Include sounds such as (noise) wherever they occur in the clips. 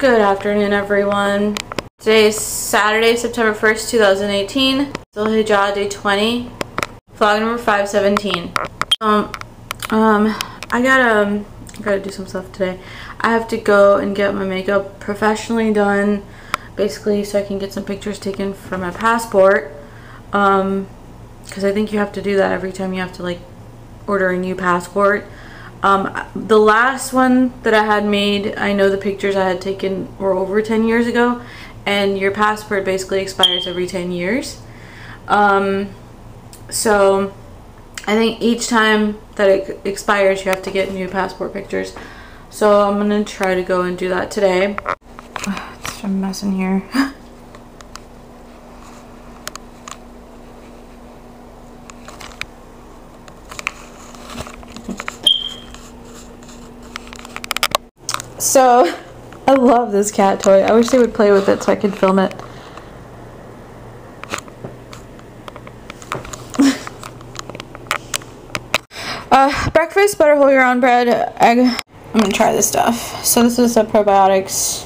Good afternoon, everyone. Today is Saturday, September 1st, 2018. Dhul Hijjah, day 20. Vlog number 517. Um, um, I gotta, um, gotta do some stuff today. I have to go and get my makeup professionally done, basically so I can get some pictures taken for my passport. Um, because I think you have to do that every time you have to like order a new passport. Um, the last one that I had made, I know the pictures I had taken were over 10 years ago, and your passport basically expires every 10 years. Um, so I think each time that it expires, you have to get new passport pictures. So I'm gonna try to go and do that today. (sighs) It's a mess in here. (laughs) So, (laughs) I love this cat toy. I wish they would play with it so I could film it. (laughs) uh, breakfast, butter whole year round bread, egg. I'm gonna try this stuff. So this is the probiotics.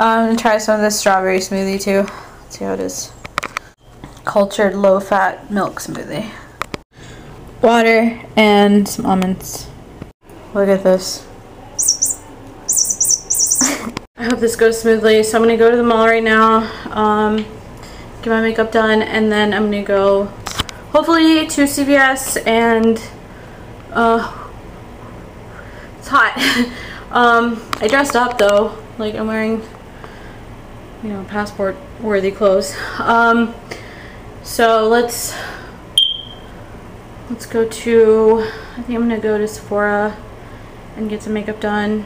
I'm gonna try some of this strawberry smoothie too. Let's see how it is. Cultured low fat milk smoothie. Water and some almonds. Look at this. I hope this goes smoothly. So I'm going to go to the mall right now, um, get my makeup done, and then I'm going to go hopefully to CVS and uh, it's hot. (laughs) um, I dressed up though, like I'm wearing, you know, passport worthy clothes. Um, so let's, let's go to, I think I'm going to go to Sephora and get some makeup done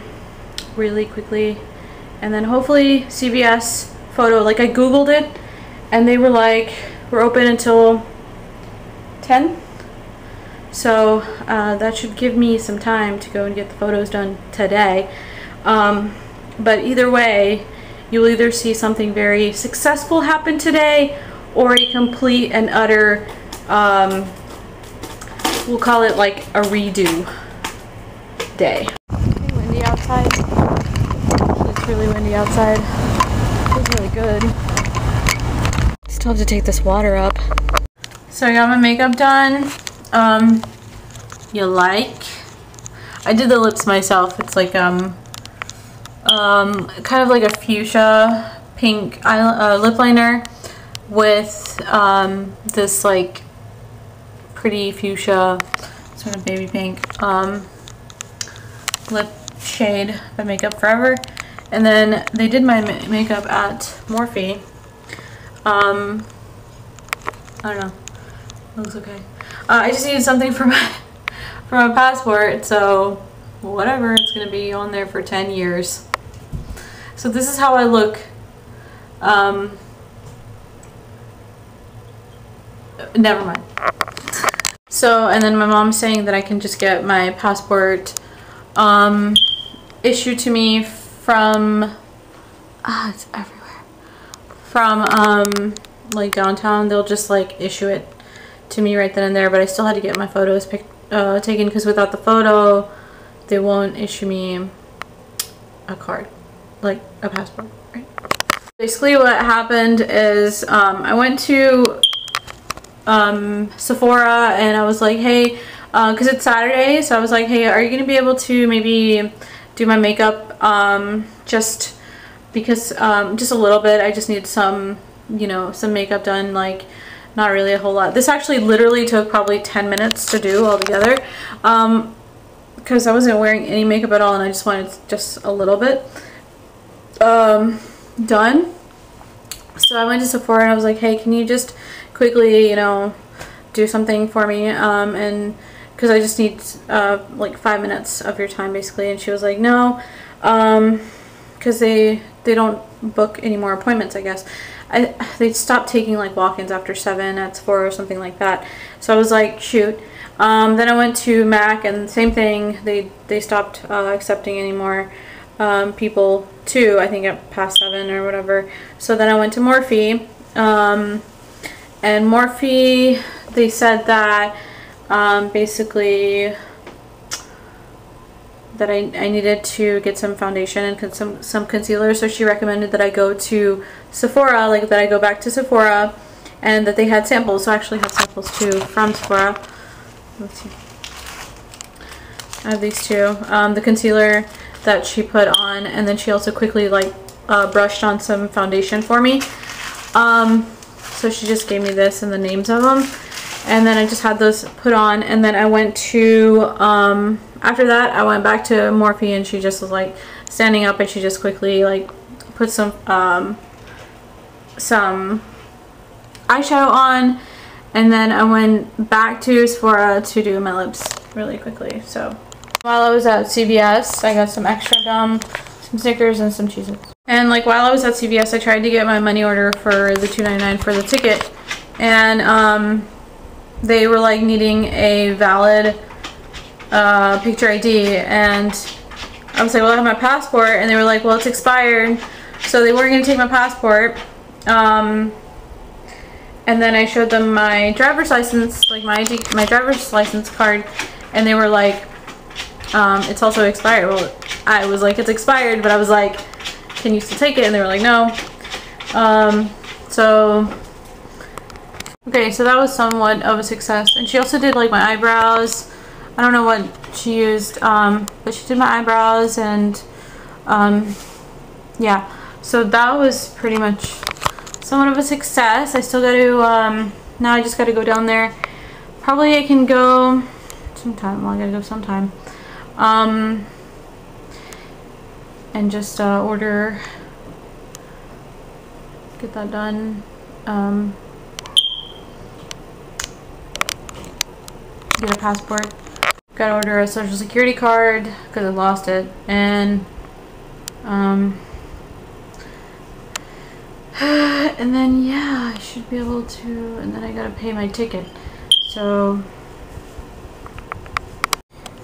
really quickly and then hopefully CVS photo like I googled it and they were like we're open until 10 so uh, that should give me some time to go and get the photos done today. Um, but either way you'll either see something very successful happen today or a complete and utter um, we'll call it like a redo day. Windy outside really windy outside. Feels really good. Still have to take this water up. So I got my makeup done. Um, you like? I did the lips myself. It's like um, um, kind of like a fuchsia pink eye, uh, lip liner with um, this like pretty fuchsia sort of baby pink um, lip shade by Makeup Forever. And then they did my makeup at Morphe. Um, I don't know. looks okay. Uh, I just needed something for my (laughs) for my passport, so whatever. It's gonna be on there for 10 years. So this is how I look. Um, never mind. So, and then my mom's saying that I can just get my passport um, issued to me from ah it's everywhere. From um like downtown they'll just like issue it to me right then and there but I still had to get my photos picked uh, taken because without the photo they won't issue me a card like a passport right? Basically what happened is um, I went to um, Sephora and I was like hey because uh, it's Saturday so I was like hey are you gonna be able to maybe do my makeup um, just because um, just a little bit. I just need some you know some makeup done like not really a whole lot. This actually literally took probably 10 minutes to do altogether um, because I wasn't wearing any makeup at all and I just wanted just a little bit um, done. So I went to Sephora and I was like hey can you just quickly you know do something for me? Um, and because I just need uh, like five minutes of your time basically. And she was like no because um, they they don't book any more appointments I guess. I they stopped taking like walk-ins after seven at four or something like that. So I was like shoot. Um, then I went to Mac and same thing. They they stopped uh, accepting any more um, people too I think at past seven or whatever. So then I went to Morphe. Um, and Morphe they said that um, basically that I, I needed to get some foundation and some, some concealer. So she recommended that I go to Sephora, like that I go back to Sephora and that they had samples. So I actually have samples too from Sephora. Let's see. I have these two. Um, the concealer that she put on and then she also quickly like uh, brushed on some foundation for me. Um, so she just gave me this and the names of them. And then I just had those put on and then I went to, um, after that I went back to Morphe and she just was like standing up and she just quickly like put some, um, some eyeshadow on and then I went back to Sephora to do my lips really quickly. So while I was at CVS, I got some extra gum, some Snickers, and some cheeses. And like while I was at CVS, I tried to get my money order for the $2.99 for the ticket. And um, they were like needing a valid uh, picture ID. And I was like, well, I have my passport. And they were like, well, it's expired. So they weren't going to take my passport. Um, and then I showed them my driver's license, like my ID, my driver's license card. And they were like, um, it's also expired. Well, I was like, it's expired, but I was like, can you still take it? And they were like, no. Um, so, okay, so that was somewhat of a success. And she also did like my eyebrows. I don't know what she used, um, but she did my eyebrows and, um, yeah. So that was pretty much somewhat of a success. I still got to, um, now I just got to go down there. Probably I can go sometime. Well, I gotta go sometime um, and just uh, order get that done um, get a passport gotta order a social security card because I lost it and um, (sighs) and then yeah I should be able to and then I gotta pay my ticket so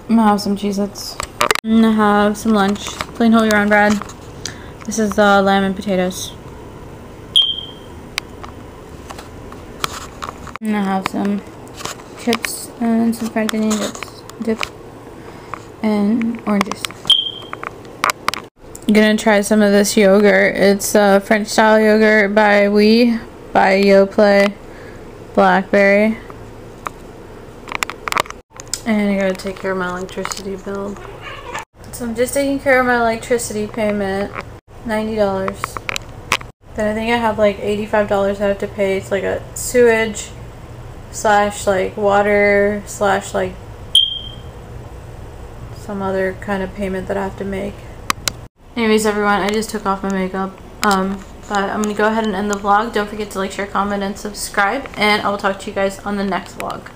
I'm gonna have some Cheez-Its. I'm gonna have some lunch. Plain whole round bread. This is the lamb and potatoes. I'm gonna have some chips and some onion dips. Dip. And oranges. I'm gonna try some of this yogurt. It's uh, French style yogurt by Oui by Yoplait Blackberry. And I gotta take care of my electricity bill. So I'm just taking care of my electricity payment. $90. Then I think I have like $85 I have to pay. It's like a sewage slash like water slash like some other kind of payment that I have to make. Anyways everyone, I just took off my makeup. Um, but I'm going to go ahead and end the vlog. Don't forget to like, share, comment, and subscribe. And I will talk to you guys on the next vlog.